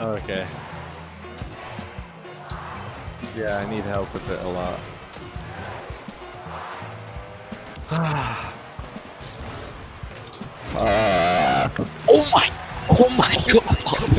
Okay. Yeah, I need help with it a lot. Ah. Oh my! Oh my god!